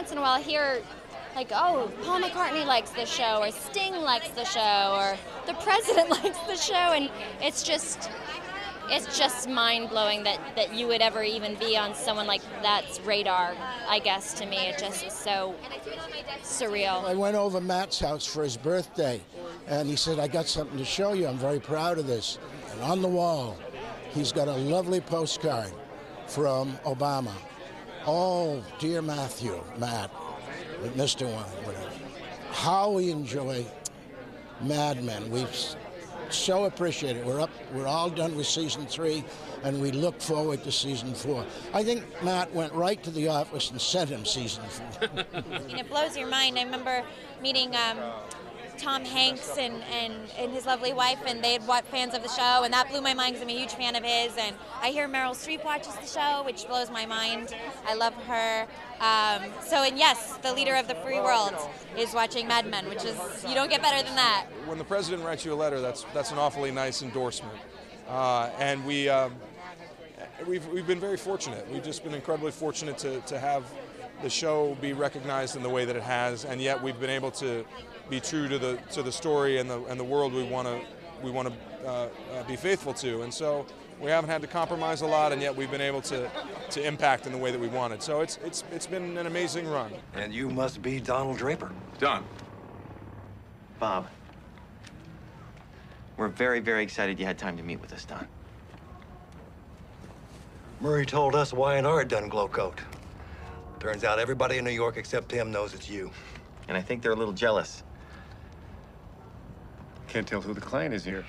once in a while hear like, oh, Paul McCartney likes the show, or Sting likes the show, or the president likes the show, and it's just it's just mind blowing that, that you would ever even be on someone like that's radar, I guess, to me. It just so surreal. I went over Matt's house for his birthday, and he said, I got something to show you. I'm very proud of this. And on the wall, he's got a lovely postcard from Obama. Oh, dear Matthew, Matt, Mr. Weiner, whatever. How we enjoy Mad Men. We so appreciate it. We're up. We're all done with season three, and we look forward to season four. I think Matt went right to the office and sent him season four. It blows your mind. I remember meeting um, Tom Hanks and, and, and his lovely wife, and they had fans of the show, and that blew my mind because I'm a huge fan of his. And I hear Meryl Streep watches the show, which blows my mind. I love her. Um, so, and yes, the leader of the free world is watching Mad Men, which is you don't get better than that. When the president writes you a letter, that's that's an awfully nice endorsement, uh, and we. Um, we've, we've been very fortunate. We've just been incredibly fortunate to, to have the show be recognized in the way that it has, and yet we've been able to be true to the to the story and the and the world we want to we want to uh, uh, be faithful to. And so we haven't had to compromise a lot, and yet we've been able to to impact in the way that we wanted. So it's it's it's been an amazing run. And you must be Donald Draper. Don. Bob, we're very, very excited you had time to meet with us, Don. Murray told us Y&R had done Glo-Coat. Turns out everybody in New York except him knows it's you. And I think they're a little jealous. Can't tell who the client is here.